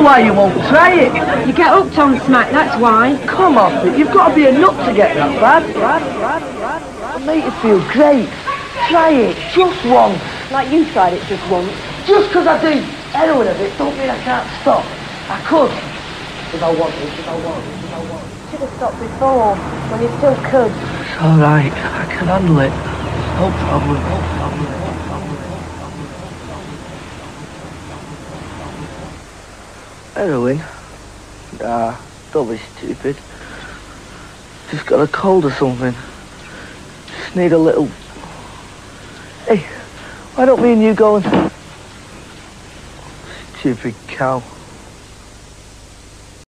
know why you won't try it. You get hooked on smack, that's why. Come off it. You've got to be a nut to get that bad. Bad, bad, bad. It'll make you feel great. Try it, just once. Like you tried it just once. Just because I do heroin a bit don't mean I can't stop. I could. If I wanted, if I wanted, if I wanted. Should have stopped before, when you still could. It's all right. I can handle it. No problem. No problem. No problem. Heroin? Nah, don't be stupid. Just got a cold or something. Just need a little... Hey, why don't me and you go and... Stupid cow.